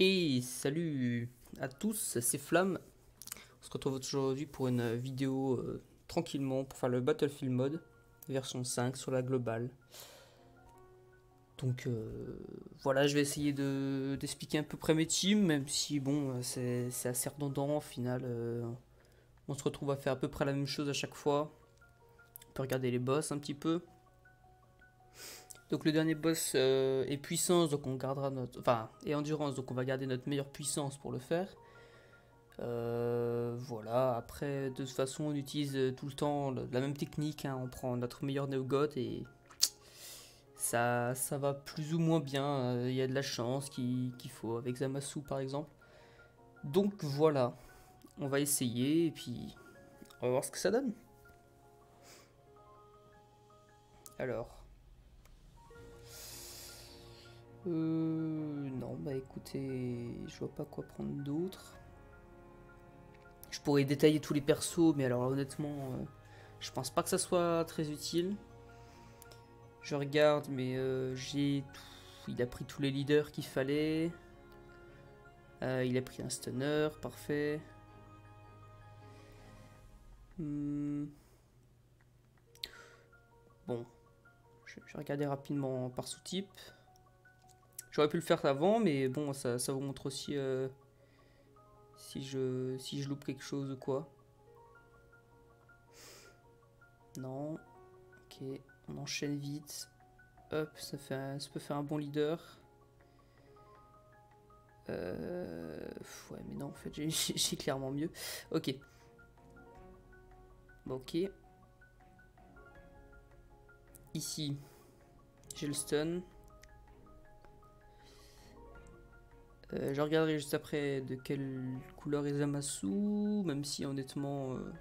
Et salut à tous, c'est Flamme. On se retrouve aujourd'hui pour une vidéo euh, tranquillement pour faire le Battlefield mode version 5 sur la globale. Donc euh, voilà, je vais essayer d'expliquer à peu près mes teams, même si bon, c'est assez redondant au final. Euh, on se retrouve à faire à peu près la même chose à chaque fois. On peut regarder les boss un petit peu. Donc le dernier boss euh, est puissance, donc on gardera notre... Enfin, et endurance, donc on va garder notre meilleure puissance pour le faire. Euh, voilà, après de toute façon on utilise tout le temps la même technique, hein. on prend notre meilleur Neogot et ça, ça va plus ou moins bien, euh, il y a de la chance qu'il faut avec Zamasu par exemple. Donc voilà, on va essayer et puis on va voir ce que ça donne. Alors, euh, non, bah écoutez, je vois pas quoi prendre d'autre. Je pourrais détailler tous les persos, mais alors honnêtement, euh, je pense pas que ça soit très utile. Je regarde, mais euh, j'ai... Il a pris tous les leaders qu'il fallait. Euh, il a pris un stunner, parfait. Hmm. Bon, je vais regarder rapidement par sous-type. J'aurais pu le faire avant, mais bon, ça, vous montre aussi euh, si, je, si je loupe quelque chose ou quoi. Non. Ok, on enchaîne vite. Hop, ça, fait ça peut faire un bon leader. Euh, ouais, mais non, en fait, j'ai clairement mieux. Ok. ok. Ici, j'ai le stun. Euh, je regarderai juste après de quelle couleur est Zamasu, même si honnêtement, euh,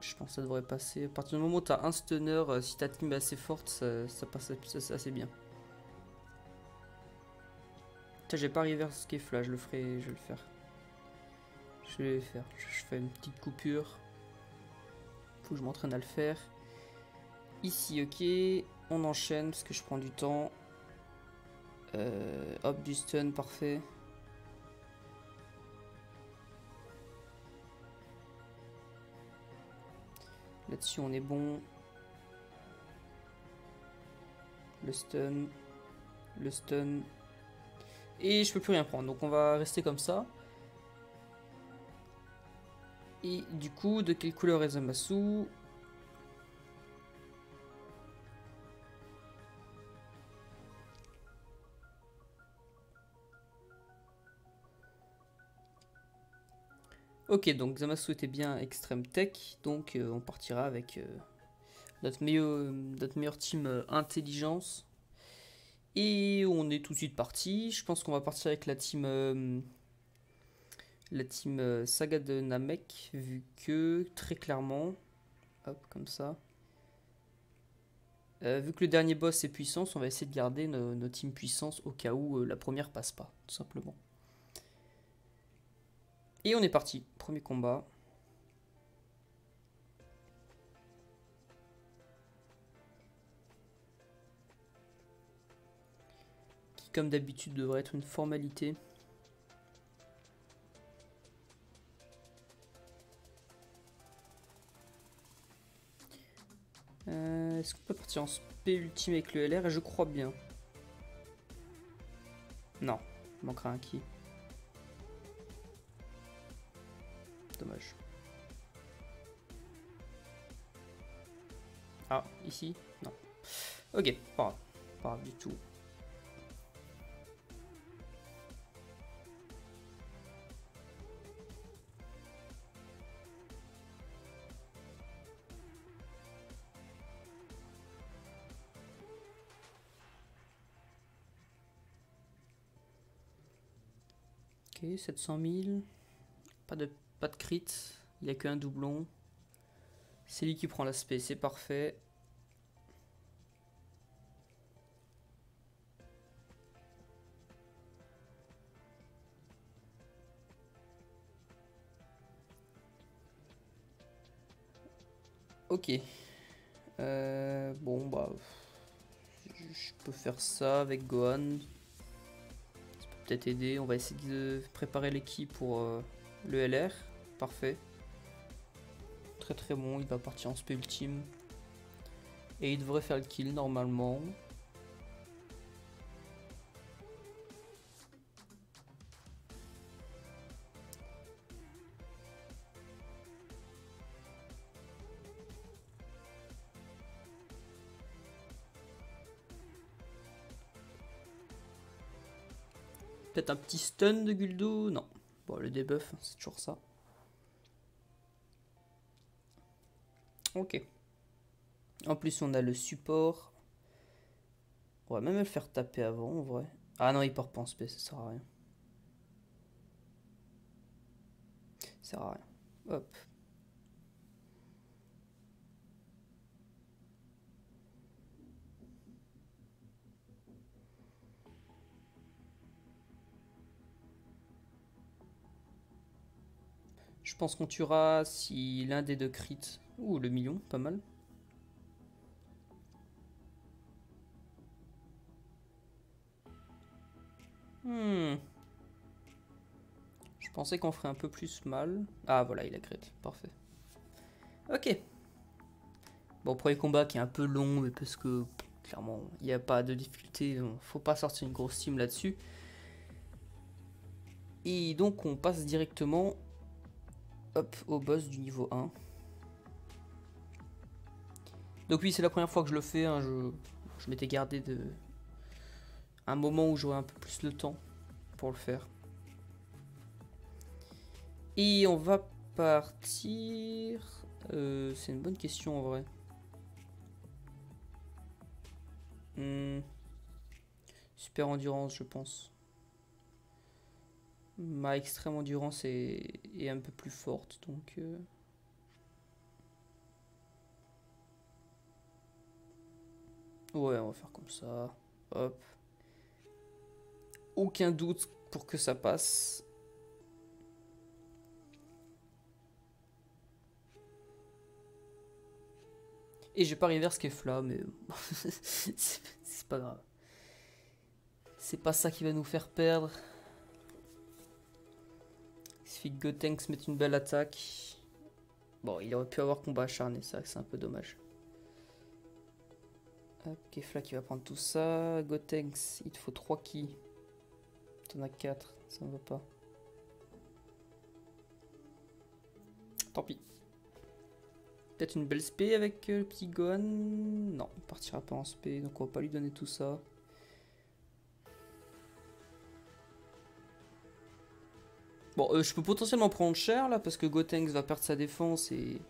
je pense que ça devrait passer. À partir du moment où tu as un stunner, euh, si ta team est assez forte, ça, passe assez bien. Tiens, j'ai pas reverse skiff là, je le ferai, je vais le faire. Je vais le faire. Je fais une petite coupure. Faut que je m'entraîne à le faire. Ici, ok. On enchaîne parce que je prends du temps. Euh, hop, du stun, parfait. Là-dessus, on est bon. Le stun. Le stun. Et je peux plus rien prendre. Donc on va rester comme ça. Et du coup, de quelle couleur est Zamasu? Ok, donc Zamasu était bien extrême tech, donc euh, on partira avec euh, notre, meilleur, notre team euh, intelligence. Et on est tout de suite parti. Je pense qu'on va partir avec la team, la team Saga de Namek, vu que très clairement, hop, comme ça. vu que le dernier boss est puissance, on va essayer de garder nos, nos puissance au cas où la première passe pas, tout simplement. Et on est parti. Premier combat. Qui, comme d'habitude, devrait être une formalité. Euh, est-ce qu'on peut partir en spé ultime avec le LR Je crois bien. Non, il manquera un qui. Dommage. Ah, ici? Non. Ok, pas. Pas du tout. Ok, 700 000. Pas de pas de crit, il n'y a qu'un doublon. C'est lui qui prend l'aspect, c'est parfait. Ok. Euh, bon, bah... Je peux faire ça avec Gohan. peut-être aider. On va essayer de préparer l'équipe pour euh, le LR. Parfait. Très très bon, il va partir en spé ultime. Et il devrait faire le kill normalement. Peut-être un petit stun de Guldo? Non. Bon, le debuff, c'est toujours ça. Ok. En plus, on a le support. On va même le faire taper avant, en vrai. Ah non, il part pas en space, ça sert à rien. Ça sert à rien. Hop. Je pense qu'on tuera si l'un des deux crit. Ouh, le million, pas mal. Hmm. Je pensais qu'on ferait un peu plus mal. Ah voilà, il a crit. Parfait. Ok. Bon, premier combat qui est un peu long, mais parce que clairement, il n'y a pas de difficulté. Faut pas sortir une grosse team là-dessus. Et donc, on passe directement au boss du niveau 1. Donc oui, c'est la première fois que je le fais. Hein, je, m'étais gardé de un moment où j'aurais un peu plus de temps pour le faire. Et on va partir... Euh, c'est une bonne question en vrai. Hmm. Super endurance, je pense. Ma extrême endurance est, est un peu plus forte, donc... Euh. Ouais, on va faire comme ça. Hop aucun doute pour que ça passe. Et j'ai pas reverse Kefla, mais c'est pas grave. C'est pas ça qui va nous faire perdre. Il suffit que Gotenks mette une belle attaque. Bon, il aurait pu avoir combat acharné, ça c'est un peu dommage. Kefla qui va prendre tout ça. Gotenks, il te faut 3 ki. T'en as 4, ça ne va pas. Tant pis. Peut-être une belle spé avec euh, le petit Gohan Non, il partira pas en spé, donc on va pas lui donner tout ça. Bon, euh, je peux potentiellement prendre cher là, parce que Gotenks va perdre sa défense et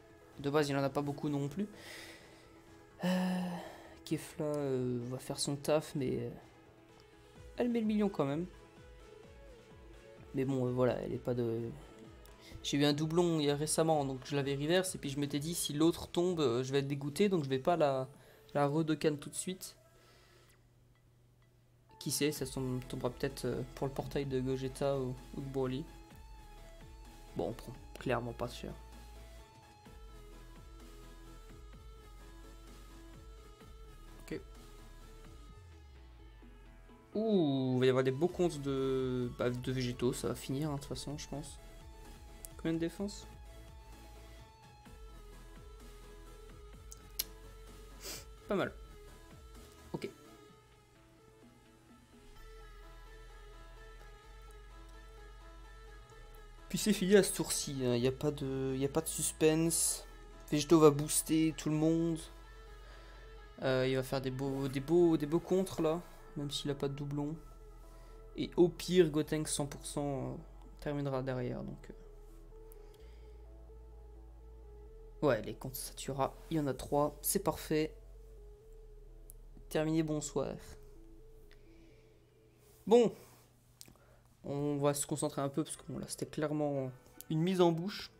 de base il en a pas beaucoup non plus. Euh, Kefla va faire son taf, mais elle met le million quand même. Mais bon, euh, voilà, elle est pas de. J'ai eu un doublon il récemment, donc je l'avais reverse, et puis je m'étais dit si l'autre tombe, euh, je vais être dégoûté, donc je vais pas la, la redocane tout de suite. Qui sait, ça tombera peut-être euh, pour le portail de Gogeta ou, de Broly. Bon, on prend clairement pas cher. Ouh, il va y avoir des beaux comptes de, bah, de végétaux, ça va finir hein, de toute façon, je pense. Combien de défense Pas mal. Ok. Puis c'est fini à ce tour-ci, hein. il n'y a, pas de, a pas de suspense. Végétaux va booster tout le monde. Euh, il va faire des beaux, des beaux, des beaux contres là même s'il n'a pas de doublon. Et au pire, Gotenks 100% euh, terminera derrière. Donc, euh. Ouais, les comptes Satura, il y en a trois, c'est parfait. Terminé, bonsoir. Bon, on va se concentrer un peu parce que là c'était clairement une mise en bouche.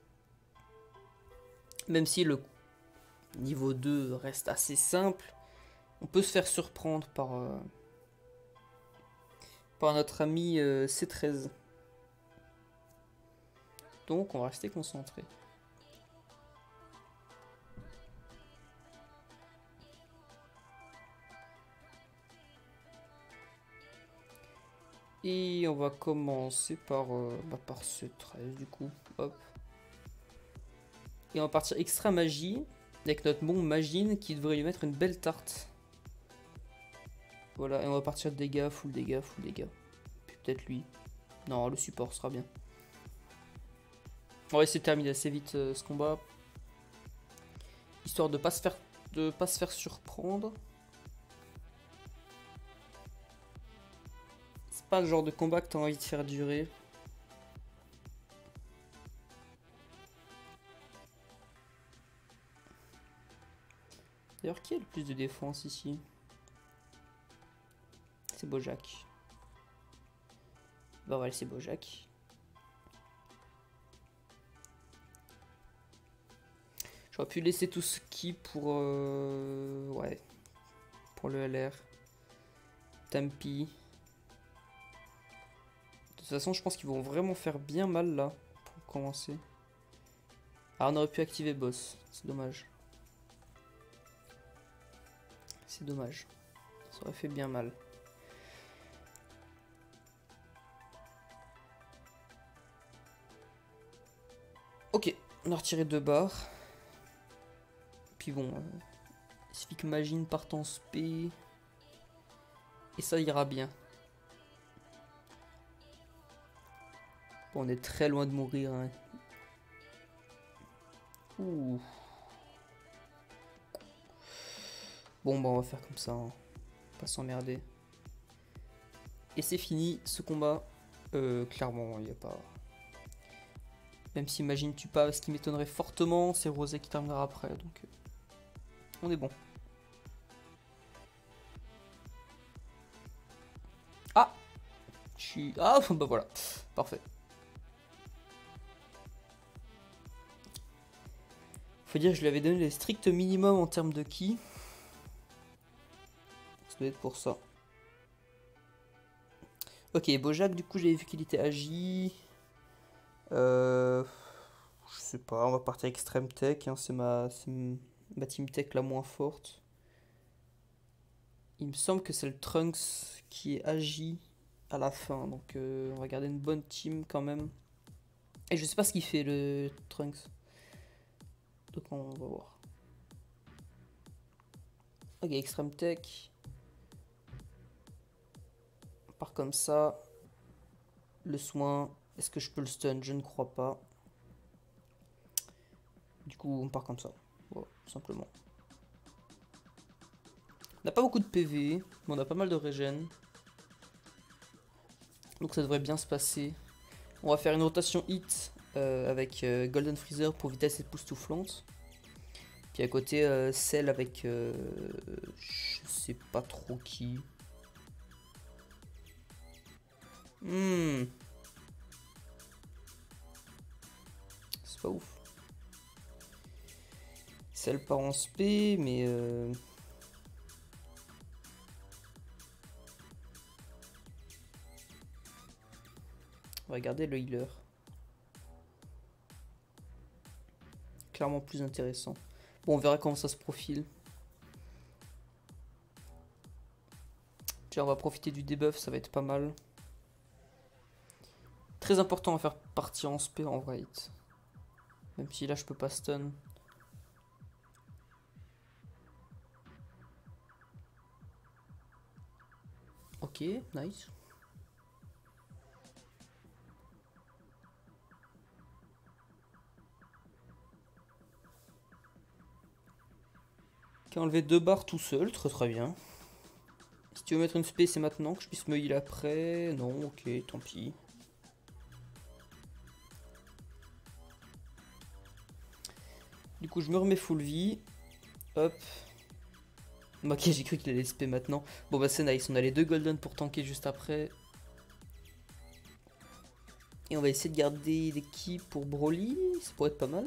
Même si le niveau 2 reste assez simple, on peut se faire surprendre par, euh, par notre ami euh, C13. Donc on va rester concentré. Et on va commencer par, euh, bah, par ce 13 du coup. Hop. Et on va partir extra magie avec notre bon Magine qui devrait lui mettre une belle tarte. Voilà, et on va partir de dégâts, full dégâts, full dégâts. Peut-être lui. Non, le support sera bien. Essayer de terminer assez vite euh, ce combat. Histoire de pas se faire de pas se faire surprendre. C'est pas le genre de combat que tu as envie de faire durer. D'ailleurs, qui a le plus de défense ici? C'est Bojack. Bah ouais, c'est Bojack. J'aurais pu laisser tout ce qui pour... Euh, ouais. Pour le LR. Tampi. De toute façon, je pense qu'ils vont vraiment faire bien mal là. Pour commencer. Ah, on aurait pu activer boss. C'est dommage. C'est dommage. Ça aurait fait bien mal. On a retiré deux barres bon, euh, il Magine parte en spé. Et ça ira bien. Bon, on est très loin de mourir. Hein. Ouh. Bon, bah on va faire comme ça. Hein. Pas s'emmerder. Et c'est fini ce combat. Euh, clairement, il n'y a pas... Même si Magine tu pas, ce qui m'étonnerait fortement, c'est Rosé qui terminera après. Donc... Euh, on est bon. Ah Je suis... Ah, bah voilà. Parfait. Faut dire que je lui avais donné les stricts minimum en termes de ki. Ça doit être pour ça. Ok, Bojack, du coup, j'avais vu qu'il était agi. Euh, je sais pas, on va partir Extreme Tech. Hein, c'est ma ma team tech la moins forte. Il me semble que c'est le Trunks qui est agi à la fin. Donc euh, on va garder une bonne team quand même. Et je sais pas ce qu'il fait le Trunks. Donc on va voir. Ok, Extreme Tech. On part comme ça. Le soin. Est-ce que je peux le stun? Je ne crois pas. Du coup, on part comme ça simplement. On n'a pas beaucoup de PV, mais on a pas mal de régène. Donc ça devrait bien se passer. On va faire une rotation hit euh, avec euh, Golden Freezer pour vitesse époustouflante. Puis à côté, euh, celle avec... je sais pas trop qui. Hmm. C'est pas ouf. Celle part en spé, mais... Euh... On va garder le healer. Clairement plus intéressant. Bon, on verra comment ça se profile. Tiens, on va profiter du debuff, ça va être pas mal. Très important à faire partir en spé en vrai. Même si là je peux pas stun. Ok, nice. Qui a enlevé deux barres tout seul, très très bien. Si tu veux mettre une spé, c'est maintenant que je puisse me heal après. Non, ok, tant pis. Je me remets full vie. Hop, Ok, j'ai cru qu'il allait SP maintenant. Bon bah c'est nice, on a les deux golden pour tanker juste après. Et on va essayer de garder des keys pour Broly, ça pourrait être pas mal.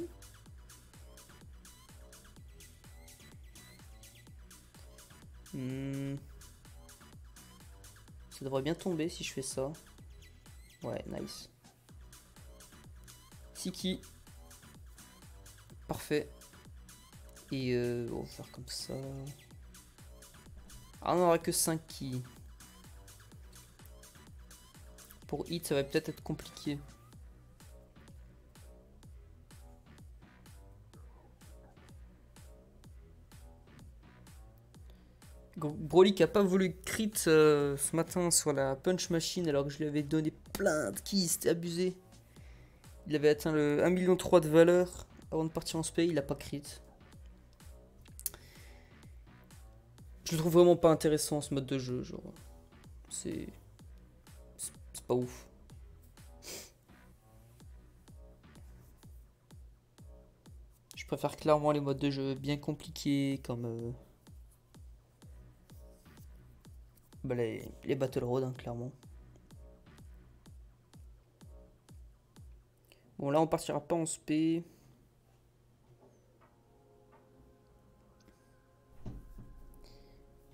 Hmm. Ça devrait bien tomber si je fais ça. Ouais, nice. Siki. Parfait. Et euh, on va faire comme ça. Ah, on n'aura que 5 qui. Pour hit, ça va peut-être être compliqué. Broly qui a pas voulu crit euh, ce matin sur la punch machine alors que je lui avais donné plein de keys, c'était abusé. Il avait atteint le 1,3 million de valeur avant de partir en spay, il a pas crit. Je le trouve vraiment pas intéressant ce mode de jeu, genre. C'est. Pas ouf. Je préfère clairement les modes de jeu bien compliqués comme. Euh, bah, les, Battle Road, hein, clairement. Bon, là, on partira pas en spé.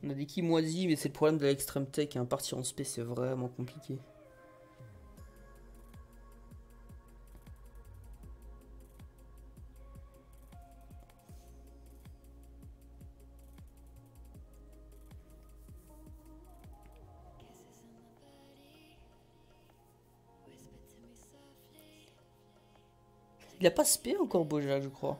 On a des qui moisis, mais c'est le problème de l'extreme tech. Hein. Partir en spé, c'est vraiment compliqué. Il a pas spé encore Bojack, je crois.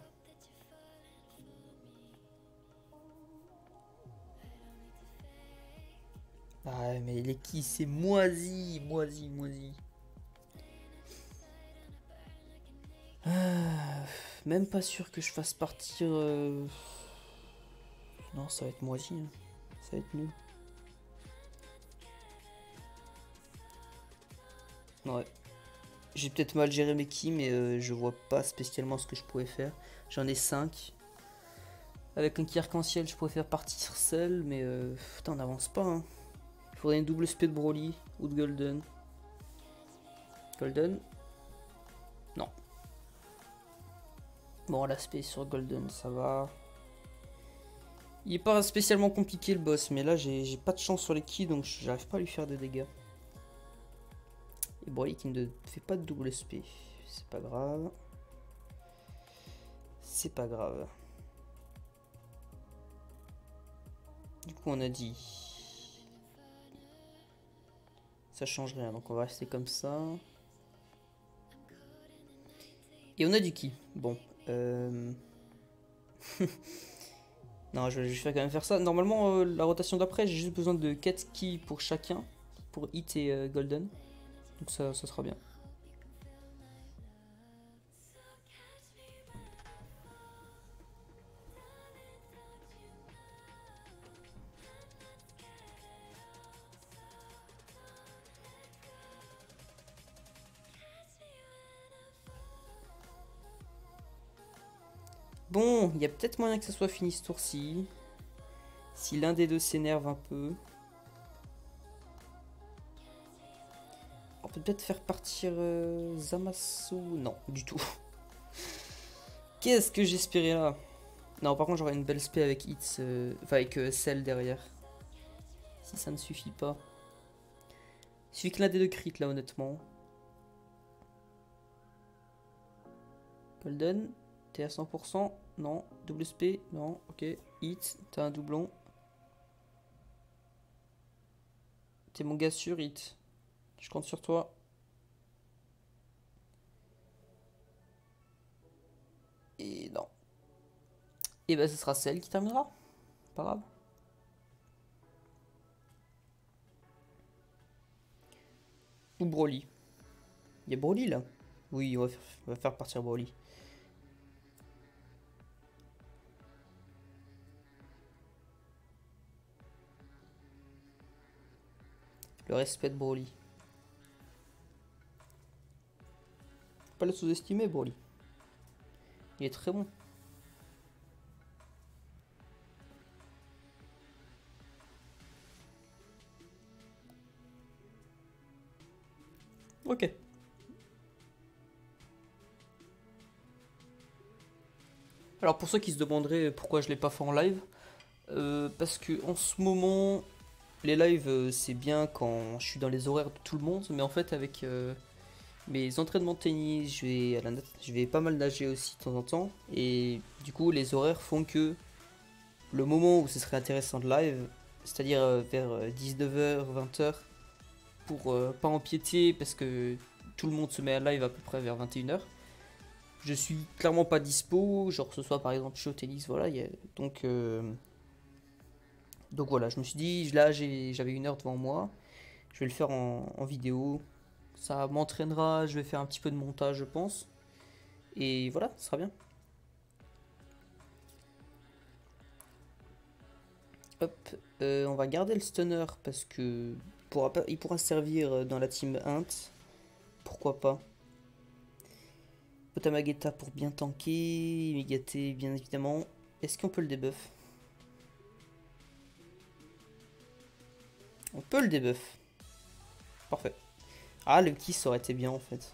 Mais il est qui C'est moisi, moisi, moisi. Ah, même pas sûr que je fasse partir... Euh, non, ça va être moisi. Hein. Ça va être nul. Ouais. J'ai peut-être mal géré mes ki, mais euh, je vois pas spécialement ce que je pouvais faire. J'en ai 5. Avec un ki arc-en-ciel, je pourrais faire partir seul, mais euh, putain, on n'avance pas. Hein. Il faudrait une double spé de Broly ou de Golden. Golden? Non. Bon, l'aspect sur Golden, ça va. Il est pas spécialement compliqué le boss, mais là j'ai pas de chance sur les ki, donc j'arrive pas à lui faire de dégâts. Et Broly qui ne fait pas de double SP. C'est pas grave. C'est pas grave. Du coup, on a dit. Ça change rien, donc on va rester comme ça. Et on a du qui Bon. Euh... non, je, vais quand même faire ça. Normalement, euh, la rotation d'après, j'ai juste besoin de 4 ki pour chacun. Pour Hit et euh, Golden. Donc ça sera bien. Il y a peut-être moyen que ça soit fini ce tour-ci. Si l'un des deux s'énerve un peu. On peut peut-être faire partir euh, Zamasu. Non, du tout. Qu'est-ce que j'espérais là? Non, par contre, j'aurais une belle spé avec Hits. Euh, enfin, avec euh, celle derrière. Si ça ne suffit pas. Il suffit que l'un des deux crit là, honnêtement. Golden, t'es à 100% Non. Double SP Non. Ok. Hit, t'as un doublon. T'es mon gars sur Hit. Je compte sur toi. Et non. Et ben ce sera celle qui terminera. Pas grave. Ou Broly. Il y a Broly là. Oui, on va faire, partir Broly. Le respect de Broly. pas le sous-estimer, Broly. Il est très bon. Ok. Alors pour ceux qui se demanderaient pourquoi je l'ai pas fait en live, euh, parce que en ce moment, les lives euh, c'est bien quand je suis dans les horaires de tout le monde, mais en fait avec euh, mes entraînements de tennis, je vais, à la, je vais pas mal nager aussi de temps en temps. Et du coup, les horaires font que le moment où ce serait intéressant de live, c'est-à-dire euh, vers 19h, euh, 20h, pour pas empiéter parce que tout le monde se met à live à peu près vers 21h. Je suis clairement pas dispo, genre ce soit par exemple chez au tennis, voilà. donc, donc voilà, je me suis dit, là j'avais une heure devant moi, je vais le faire en, vidéo. Ça m'entraînera, je vais faire un petit peu de montage, je pense. Et voilà, ce sera bien. Hop, euh, on va garder le stunner parce que il pourra servir dans la team int. Pourquoi pas? Potamageta pour bien tanker, Migate bien évidemment. Est-ce qu'on peut le debuff? On peut le debuff. Parfait. Ah, le ça aurait été bien en fait.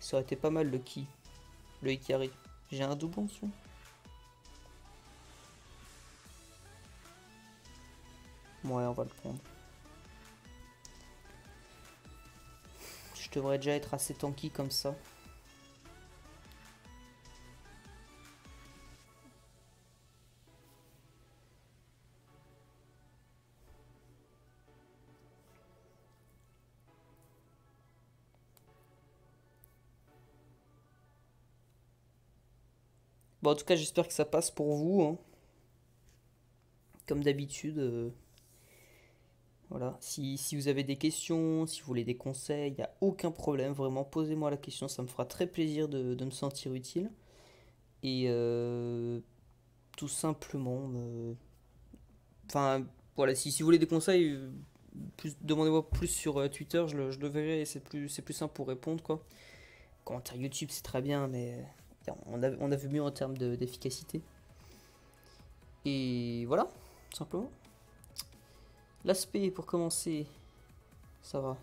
Ça aurait été pas mal le qui. Le Ikari. J'ai un doublon dessus. Ouais, on va le prendre. Je devrais déjà être assez tanky comme ça. Bon, en tout cas, j'espère que ça passe pour vous. Hein. Comme d'habitude. Euh, voilà, si, vous avez des questions, si vous voulez des conseils, il n'y a aucun problème, vraiment posez-moi la question, ça me fera très plaisir de, me sentir utile. Et euh, tout simplement, enfin voilà, si, si, vous voulez des conseils, demandez-moi plus sur euh, Twitter, je le, verrai, c'est plus, plus simple pour répondre quoi. YouTube c'est très bien, mais on a, vu mieux en termes d'efficacité. Et voilà, tout simplement. L'aspect, pour commencer, ça va.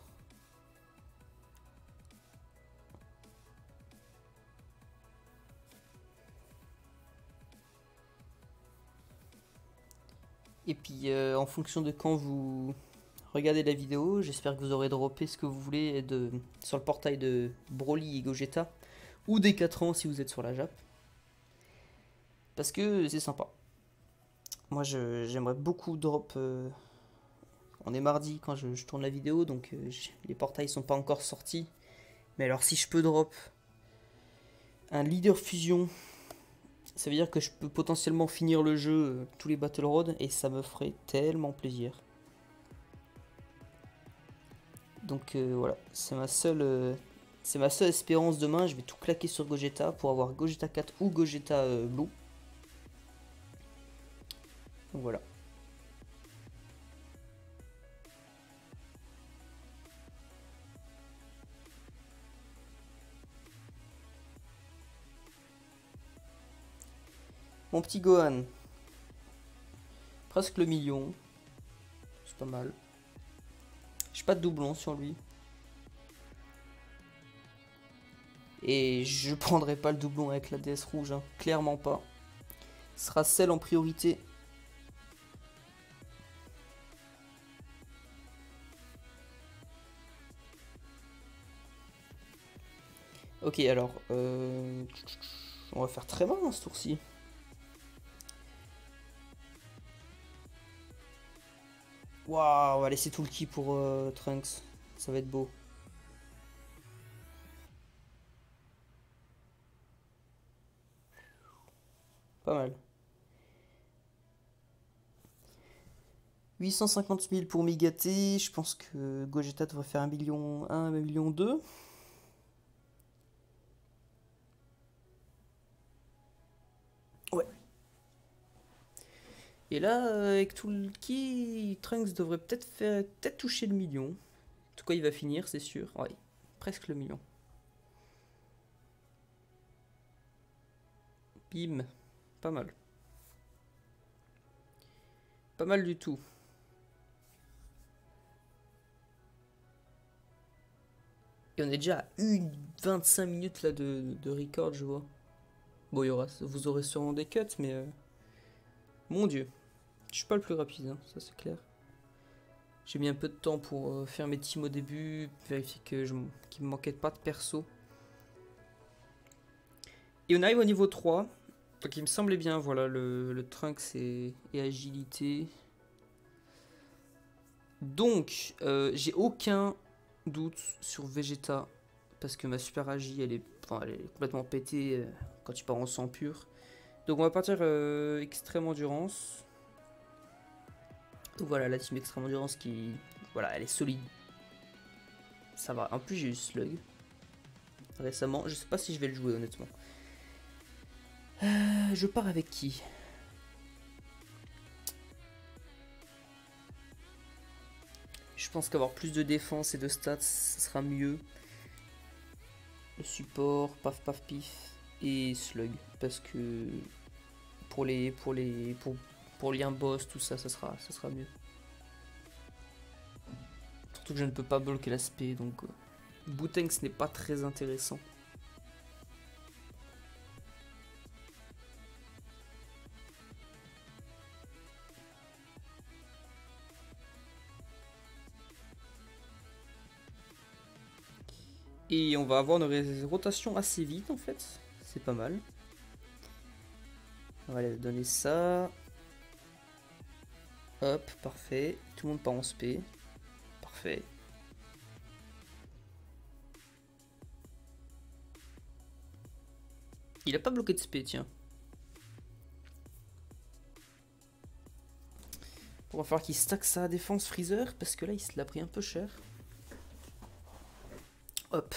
Et puis, euh, en fonction de quand vous regardez la vidéo, j'espère que vous aurez droppé ce que vous voulez de, sur le portail de Broly et Gogeta, ou des 4 ans si vous êtes sur la Jap. Parce que c'est sympa. Moi, j'aimerais beaucoup drop... Euh, on est mardi quand je, tourne la vidéo, donc euh, les portails sont pas encore sortis. Mais alors si je peux drop un leader fusion, ça veut dire que je peux potentiellement finir le jeu, euh, tous les Battle Road, et ça me ferait tellement plaisir. Donc voilà, c'est ma seule... c'est ma seule espérance demain, je vais tout claquer sur Gogeta pour avoir Gogeta 4 ou Gogeta Blue. Donc voilà. Mon petit Gohan. Presque le million. C'est pas mal. J'ai pas de doublon sur lui. Et je prendrai pas le doublon avec la DS rouge. Hein. Clairement pas. Ce sera celle en priorité. Ok, alors... Euh, on va faire très mal dans ce tour-ci. Waouh, on va laisser tout le ki pour euh, Trunks. Ça va être beau. Pas mal. 850 000 pour Migaté. Je pense que Gogeta devrait faire 1 million 1, 1 million 2. Et là, euh, avec tout le qui, Trunks devrait peut-être faire, peut-être toucher le million. En tout cas, il va finir, c'est sûr. Oui, presque le million. Bim, pas mal. Pas mal du tout. Et on est déjà à une 25 minutes là de, record, je vois. Bon, y aura, vous aurez sûrement des cuts, mais... Euh, mon dieu. Je suis pas le plus rapide, hein, ça c'est clair. J'ai mis un peu de temps pour euh, faire mes teams au début, vérifier que je, qu'il me manquait pas de perso. Et on arrive au niveau 3. Donc il me semblait bien, voilà, le, Trunks et, agilité. Donc, euh, j'ai aucun doute sur Vegeta. Parce que ma super agi, elle est, elle est complètement pétée euh, quand tu pars en sang pur. Donc, on va partir euh, extrême endurance. Donc, voilà, la team extrême endurance qui. Voilà, elle est solide. Ça va. En plus, j'ai eu Slug récemment. Je sais pas si je vais le jouer, honnêtement. Euh, je pars avec qui? Je pense qu'avoir plus de défense et de stats, ça sera mieux. Le support, paf paf pif et slug. Parce que pour les pour les pour, boss, tout ça, ça sera ça sera mieux. Surtout que je ne peux pas bloquer l'aspect, donc euh, ce n'est pas très intéressant. On va avoir une rotation assez vite en fait. C'est pas mal. On va aller donner ça. Hop, parfait. Tout le monde part en SP. Parfait. Il a pas bloqué de SP, tiens. On va falloir qu'il stack sa défense Freezer parce que là il se l'a pris un peu cher. Hop.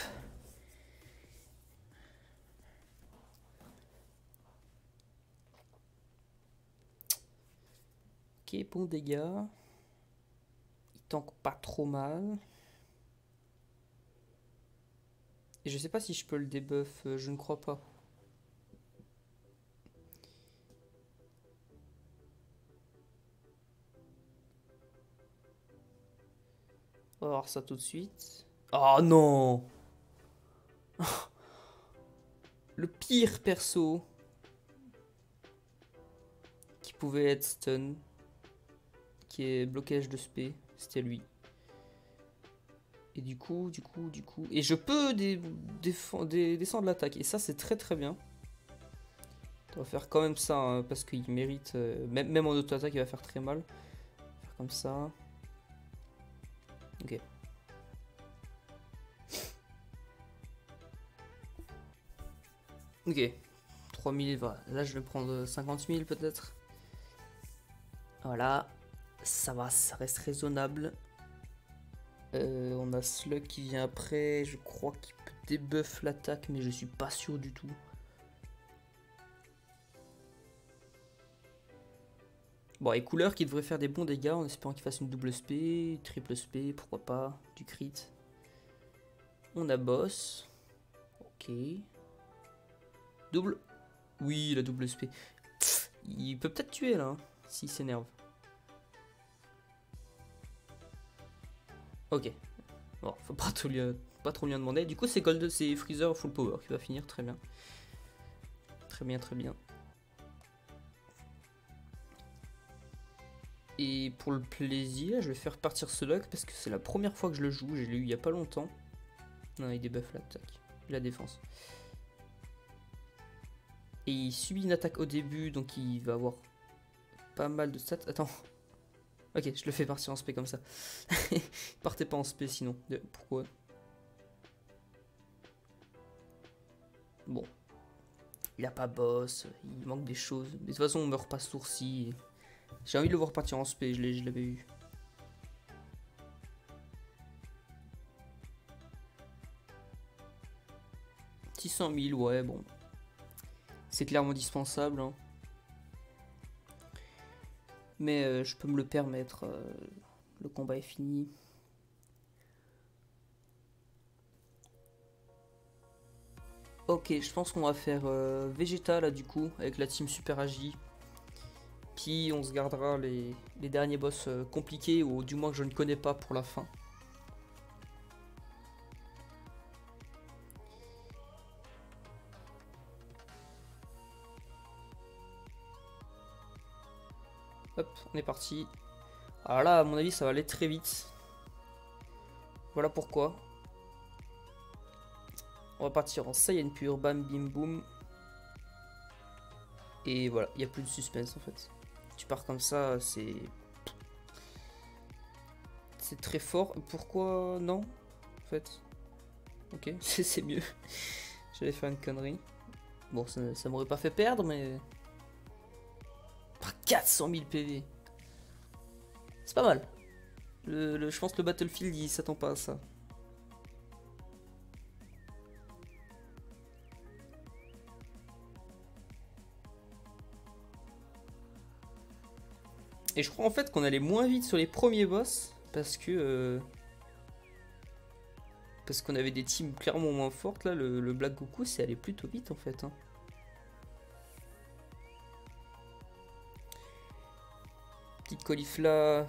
Ok, bon dégâts. Il tank pas trop mal. Et je sais pas si je peux le debuff, euh, je ne crois pas. On va voir ça tout de suite. Oh non Le pire perso qui pouvait être stun, qui est blocage de spé, c'était lui. Et du coup, du coup, du coup... Et je peux descendre l'attaque. Et ça, c'est très très bien. On va faire quand même ça, hein, parce qu'il mérite... Euh, même, même en auto-attaque, il va faire très mal. Faire comme ça. Ok. Ok. 3000, voilà. Là, je vais prendre 50 000 peut-être. Voilà. Ça va, ça reste raisonnable. Euh, on a Slug qui vient après. Je crois qu'il peut débuff l'attaque, mais je suis pas sûr du tout. Bon, et couleur qui devrait faire des bons dégâts en espérant qu'il fasse une double SP, triple SP, pourquoi pas, du crit. On a boss. Ok. Double. Oui, la double SP. Il peut peut-être tuer là, hein, s'il s'énerve. Ok. Bon, faut pas trop lui, pas trop lui demander. Du coup, c'est Gold, c'est Freezer full power qui va finir très bien. Très bien, très bien. Et pour le plaisir, je vais faire partir ce lock parce que c'est la première fois que je le joue. Je l'ai eu il y a pas longtemps. Non, il débuff l'attaque, la défense. Et il subit une attaque au début, donc il va avoir pas mal de stats. Attends. Ok, je le fais partir en spé comme ça. Partez pas en spé sinon. Pourquoi? Bon. Il a pas boss, il manque des choses. Mais de toute façon, on meurt pas sourcil. J'ai envie de le voir partir en spé, je l'avais eu. « 600 000, ouais, bon. C'est clairement indispensable. Hein. Mais euh, je peux me le permettre. Euh, le combat est fini. Ok, je pense qu'on va faire euh, Vegeta là du coup, avec la team Super Agi. Puis on se gardera les, les derniers boss compliqués, ou du moins que je ne connais pas pour la fin. Hop, on est parti. Alors là, à mon avis, ça va aller très vite. Voilà pourquoi. On va partir en Saiyan pur, bam, bim, boum. Et voilà, il n'y a plus de suspense en fait. Tu pars comme ça, c'est... c'est très fort. Pourquoi non En fait? Ok, c'est mieux. J'allais faire une connerie. Bon, ça, ça m'aurait pas fait perdre, mais... 400 000 PV. C'est pas mal. Le, je pense que le Battlefield, il s'attend pas à ça. Et je crois en fait qu'on allait moins vite sur les premiers boss parce que euh, parce qu'on avait des teams clairement moins fortes là. Le, Black Goku c'est allé plutôt vite en fait. Hein. Colifla,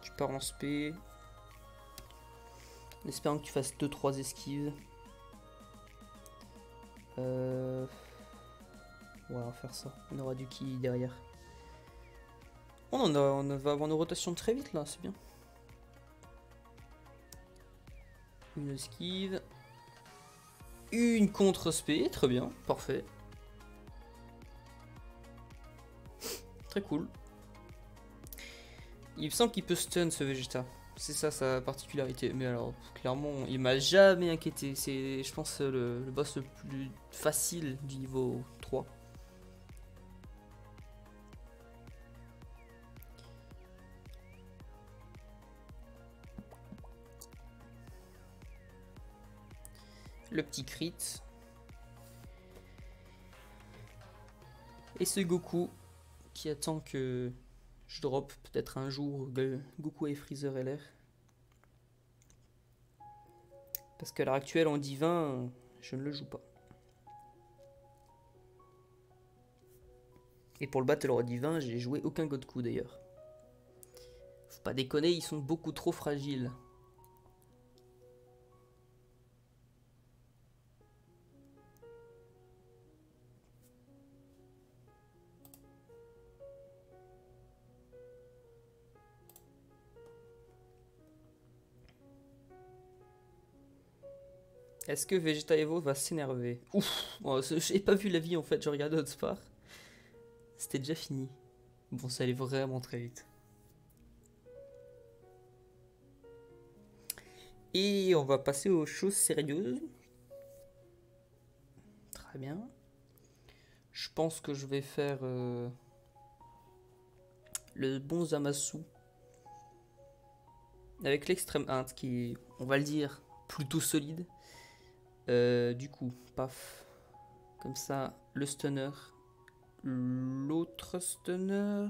tu pars en spé. En espérant que tu fasses 2-3 esquives. Euh... on va faire ça. On aura du ki derrière. Oh, on, on va avoir une rotation très vite là, c'est bien. Une esquive. Une contre-spé, très bien, parfait. Très cool. Il me semble qu'il peut stun ce Vegeta. C'est ça sa particularité. Mais alors, clairement, il m'a jamais inquiété. C'est, je pense, le, le boss le plus facile du niveau 3. le petit crit. Et ce Goku qui attend que je drop peut-être un jour Goku et Freezer LR. Parce qu'à l'heure actuelle en divin, je ne le joue pas. Et pour le battle divin, j'ai joué aucun Goku d'ailleurs. Faut pas déconner, ils sont beaucoup trop fragiles. Est-ce que Vegeta Evo va s'énerver Ouf J'ai pas vu la vie en fait, je regardais Hotspot. C'était déjà fini. Bon, ça allait vraiment très vite. Et on va passer aux choses sérieuses. Très bien. Je pense que je vais faire euh, le bon Zamasu. Avec l'extrême 1 qui, on va le dire, plutôt solide. Euh, du coup, paf. Comme ça, le stunner. L'autre stunner.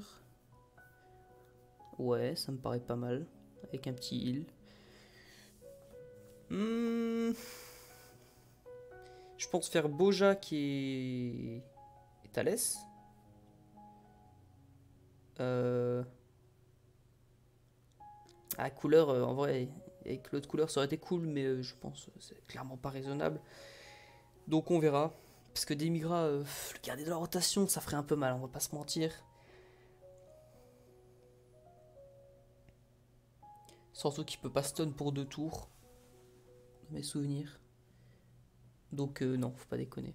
Ouais, ça me paraît pas mal. Avec un petit heal. Hmm. Je pense faire Boja qui est... Et Thalès. Euh... Ah, couleur, euh, en vrai, avec l'autre couleur, ça aurait été cool, mais euh, je pense c'est clairement pas raisonnable. Donc on verra. Parce que Demigra, euh, le garder de la rotation, ça ferait un peu mal, on va pas se mentir. Surtout qu'il peut pas stun pour deux tours. Mes souvenirs. Donc euh, non, faut pas déconner.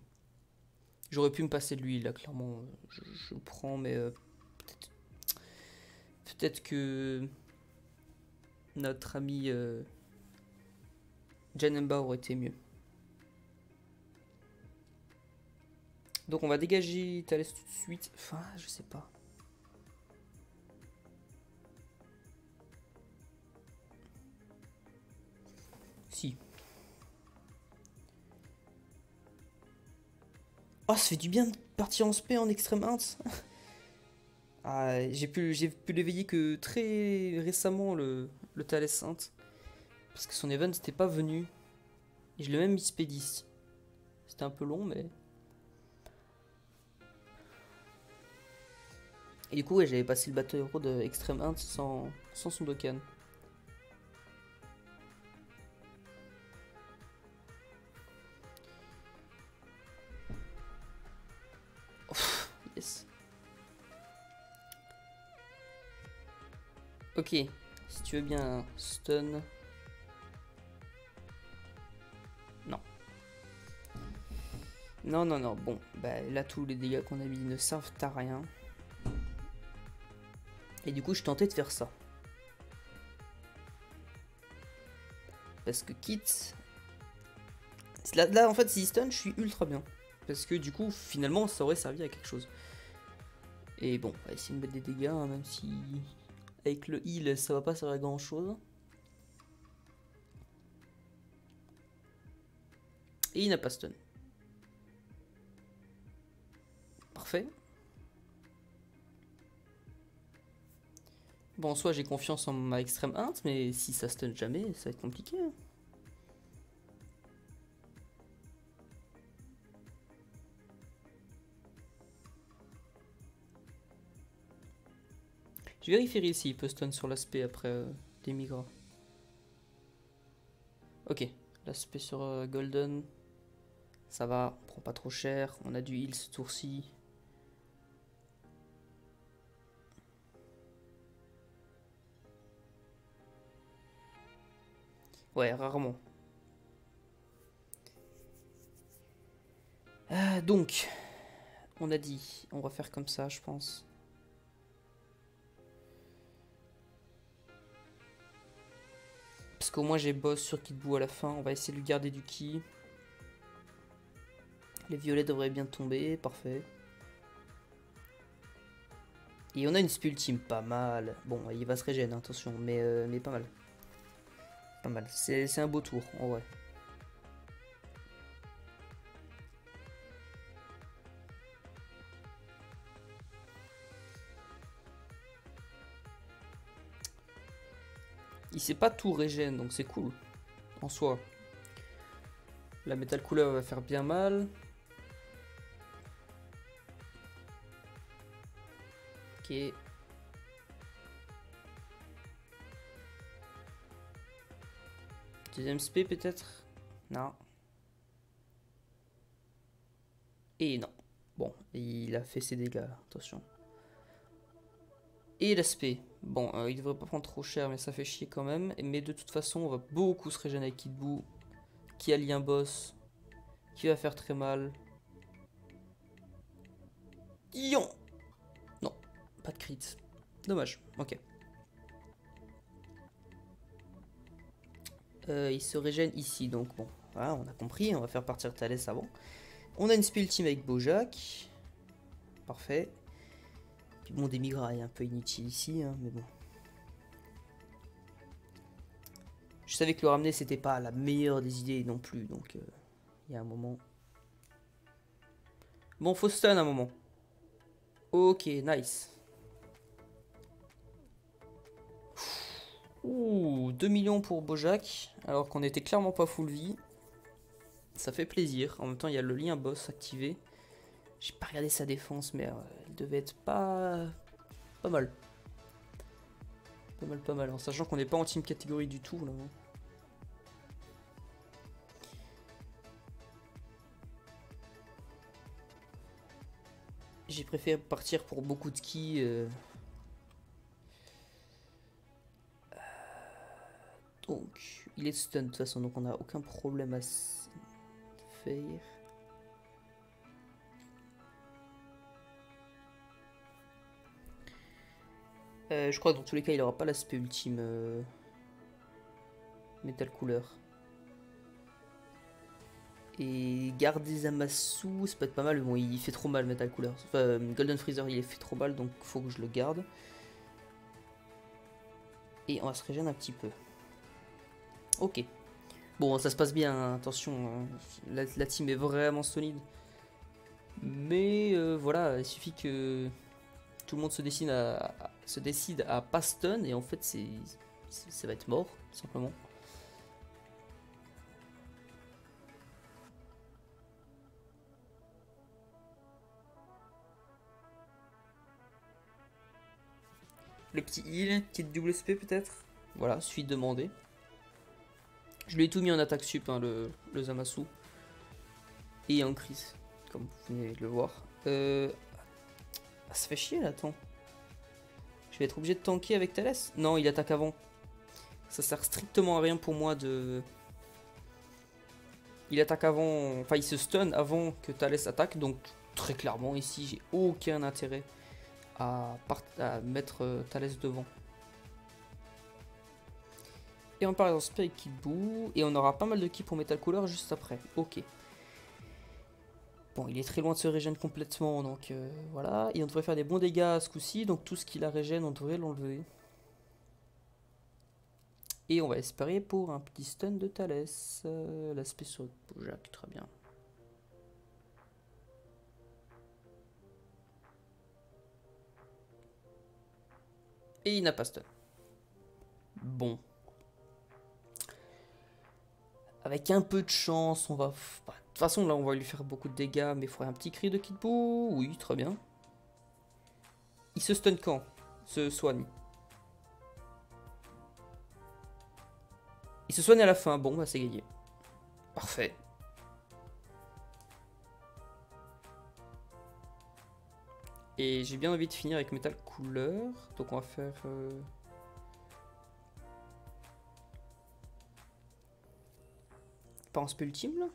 J'aurais pu me passer de lui, là, clairement. Je, prends, mais... Peut-être que notre ami euh, Janemba aurait été mieux. Donc on va dégager Thalès tout de suite. Enfin, je sais pas. Si. Oh, ça fait du bien de partir en spé en extrême int. ah, j'ai pu, pu l'éveiller que très récemment le, le Thales Sainte. Parce que son event n'était pas venu. Je l'ai même mis Spédici. C'était un peu long, mais... Et du coup, j'avais passé le bateau héros de Extreme Hunt sans, sans son Dokkan. Ok. Tu veux bien stun. Non. Non, non, non. Bon, bah là, tous les dégâts qu'on a mis ne servent à rien. Et du coup, je tentais de faire ça. Parce que Kit... Là, là en fait, si stun, je suis ultra bien. Parce que du coup, finalement, ça aurait servi à quelque chose. Et bon, on va essayer de mettre des dégâts, hein, même si avec le heal, ça va pas servir à grand chose. Et il n'a pas stun. Parfait. Bon, soit j'ai confiance en ma extrême int, mais si ça stun jamais, ça va être compliqué. Je vérifierai s'il peut stun sur l'aspect après euh, des migrants. Ok, l'aspect sur euh, Golden, ça va, on prend pas trop cher, on a du heal ce tour-ci. Ouais, rarement. Euh, donc, on a dit, on va faire comme ça, je pense. Parce qu'au moins j'ai boss sur Kidbou à la fin. On va essayer de lui garder du ki. Les violets devraient bien tomber. Parfait. Et on a une ultime, pas mal. Bon, il va se régénérer, attention, mais, euh, mais pas mal. Pas mal. C'est un beau tour, en vrai. Il sait pas tout régène, donc c'est cool. En soi. La métal couleur va faire bien mal. Ok. Deuxième SP peut-être? Non. Et non. Bon, il a fait ses dégâts, attention. Et l'aspect. Bon, euh, il devrait pas prendre trop cher, mais ça fait chier quand même. Mais de toute façon, on va beaucoup se régénérer avec Kidboo, qui a lien boss, qui va faire très mal. Yon Non, pas de crit. Dommage, ok. Euh, il se régène ici, donc bon, voilà, on a compris, on va faire partir Thalès avant. On a une spell team avec Bojack. Parfait. Puis bon, des est un peu inutile ici, hein, mais bon. Je savais que le ramener, c'était pas la meilleure des idées non plus, donc euh, il y a un moment. Bon, faut stun un moment. Ok, nice. Ouh, 2 millions pour Bojack, alors qu'on était clairement pas full vie. Ça fait plaisir. En même temps, il y a le lien boss activé. J'ai pas regardé sa défense, mais euh, devait être pas... Pas mal. Pas mal, pas mal. En sachant qu'on n'est pas en team catégorie du tout, là. Hein. J'ai préféré partir pour beaucoup de ski. Euh. Donc, il est stun de toute façon, donc on n'a aucun problème à faire. Euh, je crois que dans tous les cas, il aura pas l'aspect ultime euh, métal couleur. Et garder Zamasu, ça peut être pas mal. Bon, il fait trop mal métal couleur. Enfin, Golden Freezer, il fait trop mal, donc faut que je le garde. Et on va se régénérer un petit peu. Ok. Bon, ça se passe bien, hein, attention. Hein. La, team est vraiment solide. Mais euh, voilà, il suffit que tout le monde se décide à, se décide à pas stun et en fait c'est ça va être mort simplement. Le petit heal, petite double SP peut-être? Voilà, suite demandé. Je lui ai tout mis en attaque sup, hein, le, le Zamasu. Et en crise, comme vous venez de le voir. Euh, ah, ça fait chier là, attends. Je vais être obligé de tanker avec Thalès Non, il attaque avant. Ça sert strictement à rien pour moi de... Il attaque avant... Enfin, il se stun avant que Thalès attaque. Donc, très clairement, ici, j'ai aucun intérêt à, mettre euh, Thalès devant. Et on part dans Spirit Kid Boo. Et on aura pas mal de ki pour Metal Cooler juste après. Ok. Bon, il est très loin de se régénérer complètement, donc euh, voilà. Et on devrait faire des bons dégâts à ce coup-ci, donc tout ce qui la régène, on devrait l'enlever. Et on va espérer pour un petit stun de Thalès. Euh, L'aspect sur Bojack, très bien. Et il n'a pas stun. Bon. Avec un peu de chance, on va... toute façon, là, on va lui faire beaucoup de dégâts, mais il faudrait un petit cri de Kidbo. Oui, très bien. Il se stun quand Se soigne. Il se soigne à la fin. Bon, bah c'est gagné. Parfait. Et j'ai bien envie de finir avec métal couleur. Donc on va faire... Euh... Pas en spell ultime là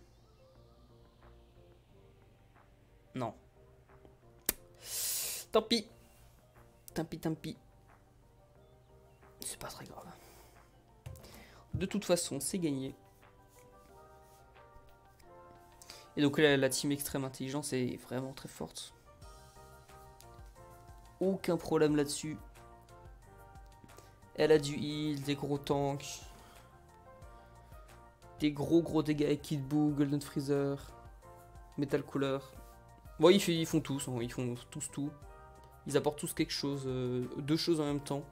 Tant pis. Tant pis, tant pis. C'est pas très grave. De toute façon, c'est gagné. Et donc la, la team extrême intelligence est vraiment très forte. Aucun problème là-dessus. Elle a du heal, des gros tanks. Des gros gros dégâts avec Kid Boo, Golden Freezer, Metal Cooler. Bon, ils, font tous, hein, ils font tous tout. Ils apportent tous quelque chose, euh, deux choses en même temps.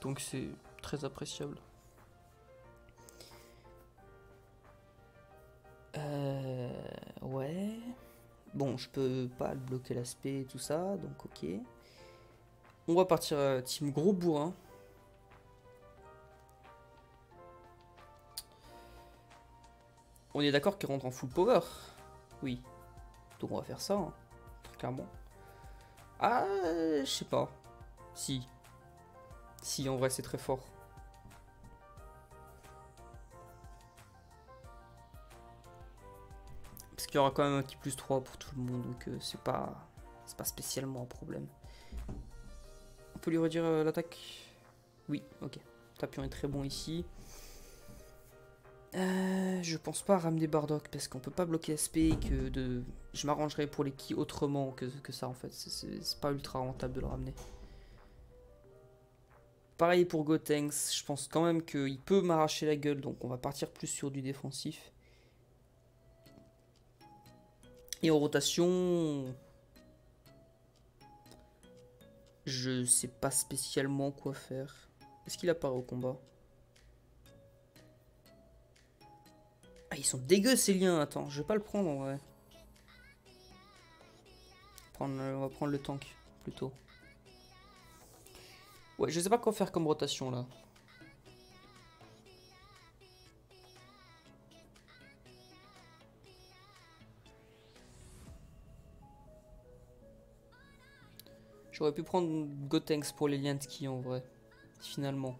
Donc c'est très appréciable. Euh, ouais. Bon, je peux pas bloquer l'aspect et tout ça, donc ok. On va partir à team gros bourrin. On est d'accord qu'il rentre en full power? Oui. Donc on va faire ça, hein, clairement. Ah, je sais pas. Si. Si, en vrai, c'est très fort. Il y aura quand même un qui plus 3 pour tout le monde, donc euh, c'est pas, pas spécialement un problème. On peut lui redire euh, l'attaque? Oui, ok. Tapion est très bon ici. Euh, je pense pas ramener Bardock parce qu'on peut pas bloquer SP que de... Je m'arrangerai pour les ki autrement que, que ça en fait. C'est pas ultra rentable de le ramener. Pareil pour Gotenks, je pense quand même qu'il peut m'arracher la gueule, donc on va partir plus sur du défensif. Et en rotation, je sais pas spécialement quoi faire. Est-ce qu'il apparaît au combat? Ah, ils sont dégueux ces liens. Attends, je vais pas le prendre en vrai. on va prendre le tank plutôt. Ouais, je sais pas quoi faire comme rotation là. J'aurais pu prendre Gotenks pour les liens de ski en vrai, finalement.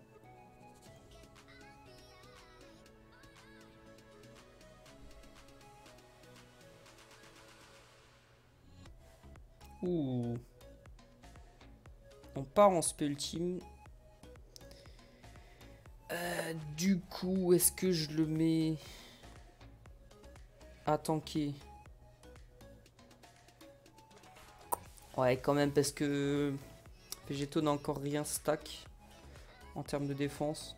On part en spell ultime. Euh, du coup, est-ce que je le mets à tanker? Ouais, quand même, parce que Vegeto n'a encore rien stack en termes de défense.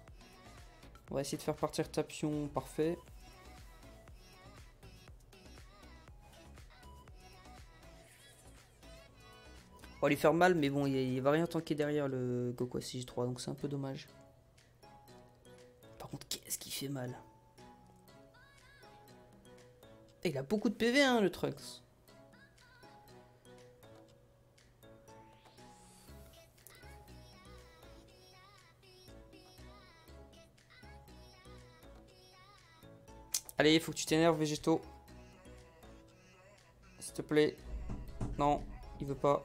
On va essayer de faire partir Tapion, parfait. Va lui faire mal, mais bon, il, va rien tanker derrière le Goku 6 3 donc c'est un peu dommage. Par contre, qu'est-ce qui fait mal? Il a beaucoup de PV, hein, le Trunks. Allez, il faut que tu t'énerves, Végéto. S'il te plaît. Non, il veut pas.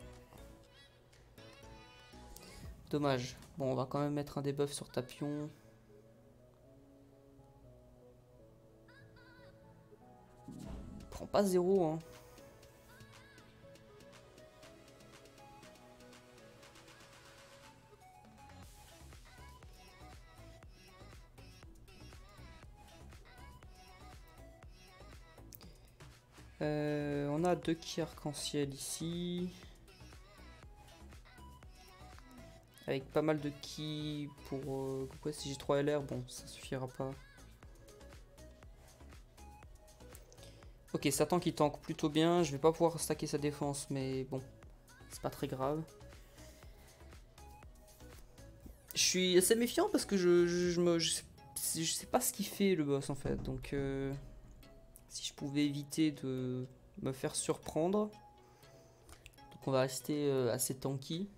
Dommage. Bon, on va quand même mettre un debuff sur Tapion. Prends pas zéro, hein. Euh, on a deux qui arc-en-ciel ici. Avec pas mal de ki pour euh, si j'ai 3 LR, bon ça suffira pas. Ok, Satan qui tank plutôt bien, je vais pas pouvoir stacker sa défense mais bon, c'est pas très grave. Je suis assez méfiant parce que je, je, me, je, sais, pas ce qu'il fait le boss en fait, donc euh, si je pouvais éviter de me faire surprendre, donc on va rester euh, assez tanky.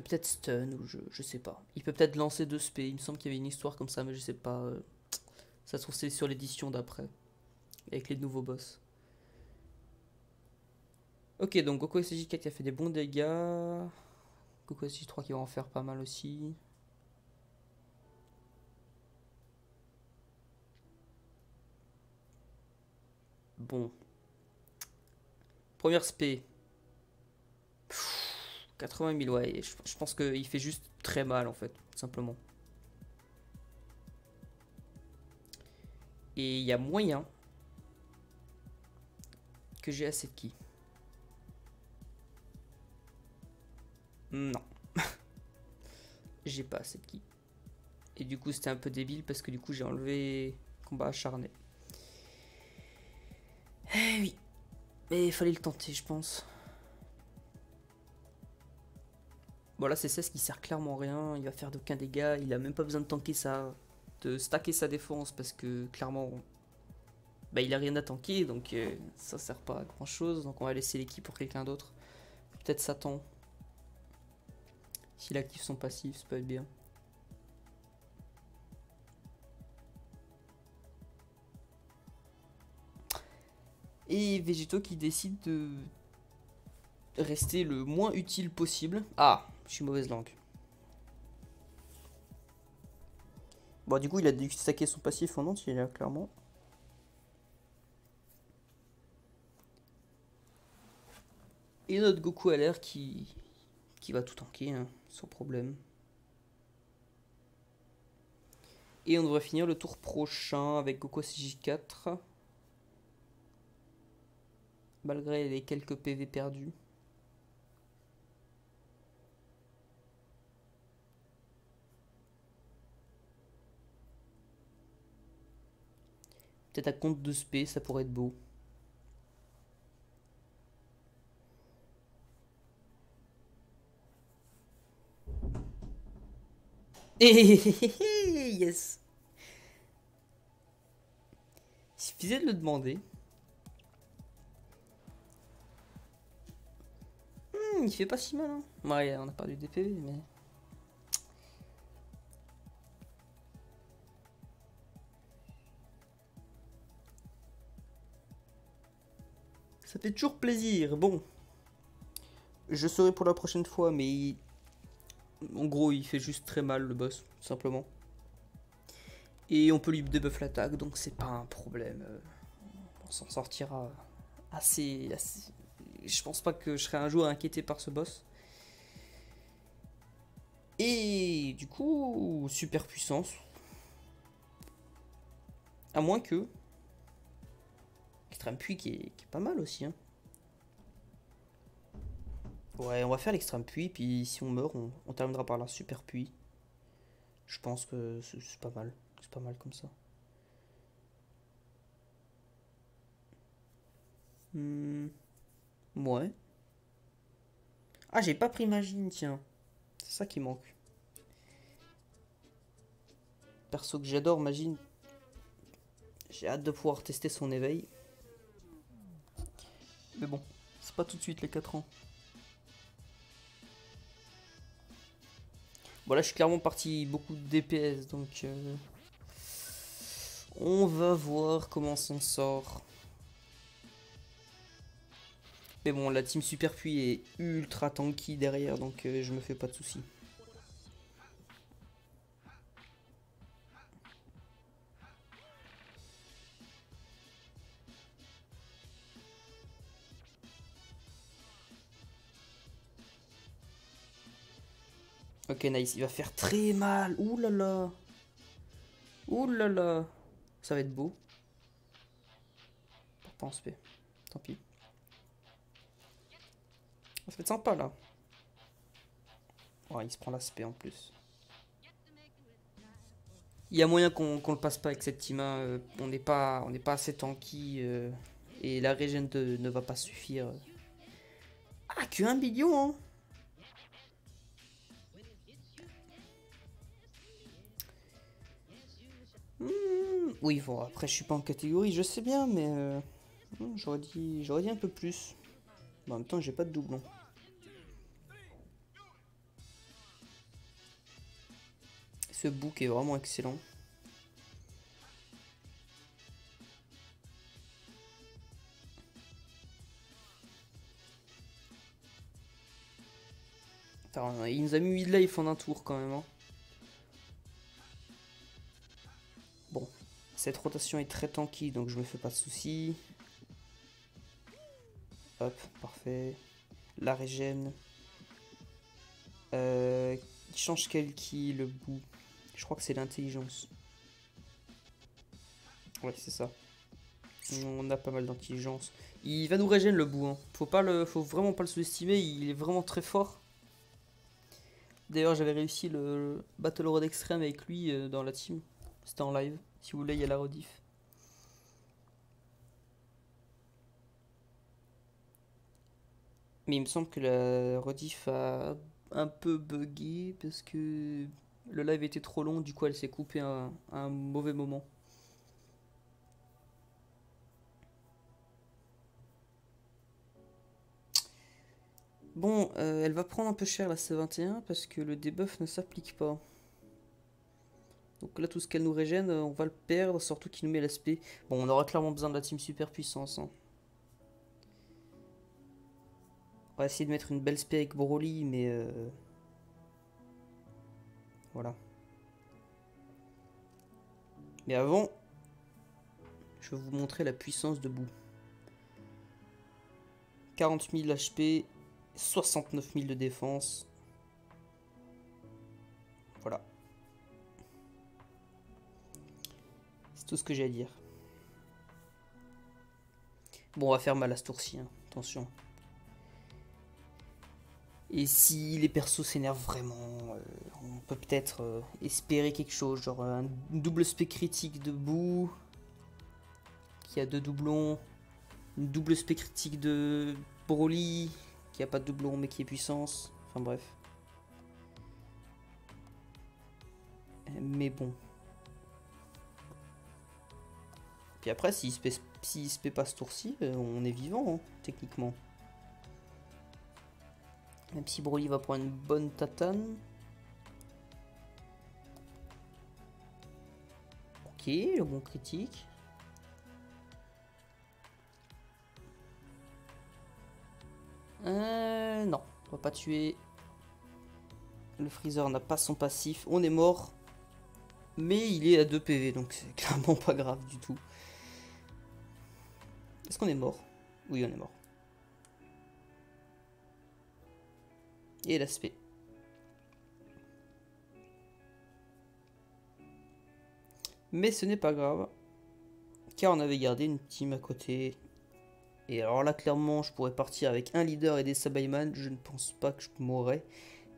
Peut-être stun ou je, je sais pas. Il peut peut-être lancer deux spé. Il me semble qu'il y avait une histoire comme ça, mais je sais pas. Euh, ça se trouve c'est sur l'édition d'après. Avec les nouveaux boss. Ok, donc Goku SJ4 qui a fait des bons dégâts. Goku SJ3 qui va en faire pas mal aussi. Bon. Première spé. 80 000, ouais. Je, je pense qu'il fait juste très mal, en fait, simplement. Et il y a moyen que j'ai assez de ki. Non. j'ai pas assez de ki. Et du coup, c'était un peu débile parce que du coup, j'ai enlevé combat acharné. Eh oui. Mais il fallait le tenter, je pense. Bon là c'est 16 qui sert clairement rien, il va faire d'aucun dégât, il a même pas besoin de tanker sa... de stacker sa défense parce que clairement bah, il a rien à tanker donc euh, ça sert pas à grand chose donc on va laisser l'équipe pour quelqu'un d'autre. Peut-être Satan. S'il active son passif, ça peut être bien. Et Végéto qui décide de rester le moins utile possible. Ah, je suis mauvaise langue. Bon, du coup, il a dû stacker son passif en entier, là, clairement. Et notre Goku a l'air qui, qui va tout tanker, hein, sans problème. Et on devrait finir le tour prochain avec Goku CJ4. Malgré les quelques PV perdus. Peut-être à compte de spé, ça pourrait être beau. yes Il suffisait de le demander. Hmm, il fait pas si mal. Hein. Ouais, on a perdu des PV, mais... Ça fait toujours plaisir. Bon. Je saurai pour la prochaine fois, mais... En gros, il fait juste très mal, le boss, tout simplement. Et on peut lui debuff l'attaque, donc c'est pas un problème. Euh, on s'en sortira assez, assez... Je pense pas que je serai un jour inquiété par ce boss. Et du coup, super puissance. À moins que Extrême puits qui est, pas mal aussi. Hein. Ouais, on va faire l'extrême puits, puis si on meurt, on, terminera par la super puits. Je pense que c'est pas mal. C'est pas mal comme ça. Hmm. Ouais. Ah, j'ai pas pris Magine, tiens. C'est ça qui manque. Perso que j'adore, Magine. J'ai hâte de pouvoir tester son éveil. Mais bon, c'est pas tout de suite les 4 ans. Bon là je suis clairement parti beaucoup de DPS donc euh, on va voir comment s'en sort. Mais bon la team super est ultra tanky derrière donc euh, je me fais pas de soucis. Ok, nice. Il va faire très mal. Ouh là. Ça va être beau. Pas en spé. Tant pis. Ça va être sympa là. Il se prend l'aspect en plus. Il y a moyen qu'on le passe pas avec cette team. Hein. On n'est pas, on pas assez tanky. Euh, et la régène ne va pas suffire. Ah, que un million hein hmm, Oui, bon, après je suis pas en catégorie, je sais bien, mais euh, hmm, j'aurais dit, dit un peu plus. en même temps, j'ai pas de doublon. Ce book est vraiment excellent. il nous a mis 8 life en un tour quand même. Hein. Cette rotation est très tanky, donc je me fais pas de soucis. Hop, parfait. La régène. Euh, il change quel qui le bout? Je crois que c'est l'intelligence. Ouais, c'est ça. On a pas mal d'intelligence. Il va nous régénérer le bout. Hein. Faut, faut vraiment pas le sous-estimer. Il est vraiment très fort. D'ailleurs, j'avais réussi le Battle Road Extreme avec lui euh, dans la team. C'était en live. Si vous voulez, il y a la rediff. Mais il me semble que la rediff a un peu bugué parce que le live était trop long. Du coup, elle s'est coupée à un mauvais moment. Bon, euh, elle va prendre un peu cher la C21 parce que le debuff ne s'applique pas. Donc là, tout ce qu'elle nous régène, euh, on va le perdre, surtout qu'il nous met l'aspect. Bon, on aura clairement besoin de la team super puissance. Hein. On va essayer de mettre une belle spé avec Broly, mais... Euh, voilà. Mais avant, je vais vous montrer la puissance de boue. 40 000 HP, 69 000 de défense. Tout ce que j'ai à dire. Bon, on va faire mal à ce tour-ci, hein. attention. Et si les persos s'énervent vraiment, euh, on peut peut-être euh, espérer quelque chose, genre un double spé critique de boue, qui a deux doublons, une double spé critique de Broly, qui a pas de doublon mais qui est puissance. Enfin bref. Mais bon. Puis après, s'il se, se paie pas ce tour-ci, euh, on est vivant, hein, techniquement. Même si Broly va prendre une bonne tatane. Ok, le bon critique. Euh, non, on va pas tuer. Le Freezer n'a pas son passif. On est mort. Mais il est à 2 PV, donc c'est clairement pas grave du tout. Est-ce qu'on est mort? Oui, on est mort. Et l'aspect. Mais ce n'est pas grave. Car on avait gardé une team à côté et alors là, clairement, je pourrais partir avec un leader et des Sabaiman. Je ne pense pas que je mourrais.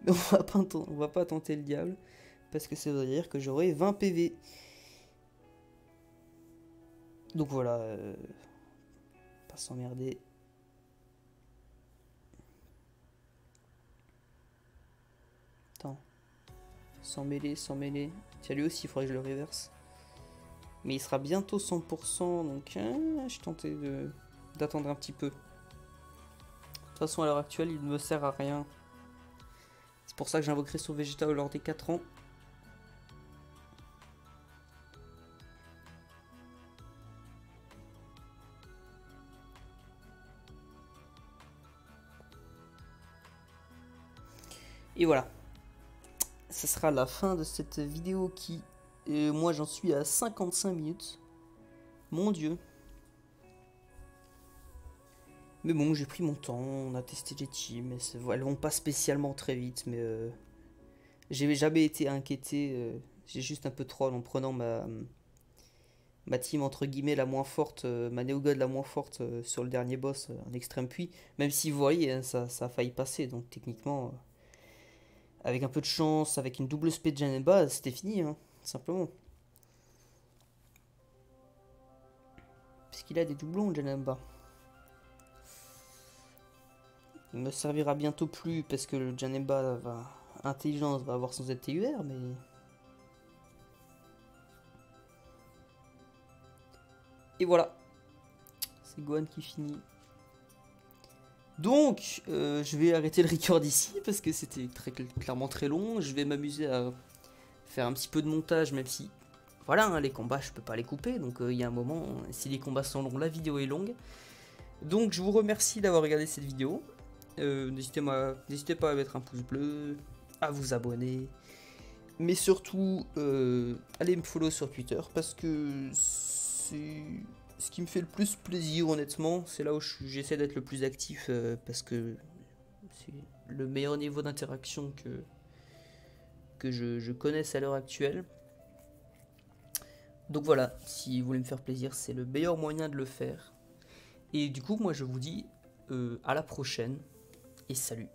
Mais on va pas, va pas tenter le diable. Parce que ça veut dire que j'aurai 20 PV. Donc voilà. Euh, s'emmerder. Attends. Sans mêler, sans mêler. Tiens, lui aussi, il faudrait que je le reverse. Mais il sera bientôt 100%, donc hein, je tentais d'attendre un petit peu. De toute façon, à l'heure actuelle, il ne me sert à rien. C'est pour ça que j'invoquerai son Vegeta lors des 4 ans. Et voilà. Ce sera la fin de cette vidéo qui... Euh, moi j'en suis à 55 minutes. Mon dieu. Mais bon, j'ai pris mon temps, on a testé les teams, elles vont pas spécialement très vite, mais euh, j'ai jamais été inquiété. Euh, J'ai juste un peu troll en prenant ma, ma team entre guillemets la moins forte, euh, ma Neogod la moins forte sur le dernier boss en extrême puits. Même si vous voyez, hein, ça, ça, a failli passer. Donc techniquement, avec un peu de chance, avec une double spé de Janemba, c'était fini, hein, simplement. Puisqu'il a des doublons, Janemba. Il me servira bientôt plus parce que le Janemba va intelligence va avoir son ZTUR, mais Et voilà. C'est Gohan qui finit. Donc, euh, je vais arrêter le record ici parce que c'était clairement très long. Je vais m'amuser à faire un petit peu de montage, même si, voilà, hein, les combats, je peux pas les couper. Donc, euh, il y a un moment, si les combats sont longs, la vidéo est longue. Donc, je vous remercie d'avoir regardé cette vidéo. Euh, N'hésitez pas à mettre un pouce bleu, à vous abonner. Mais surtout, allez me follow sur Twitter parce que c'est ce qui me fait le plus plaisir, honnêtement. C'est là où j'essaie d'être le plus actif euh, parce que c'est le meilleur niveau d'interaction que, je connaisse à l'heure actuelle. Donc voilà, si vous voulez me faire plaisir, c'est le meilleur moyen de le faire. Et du coup, moi je vous dis euh, à la prochaine et salut.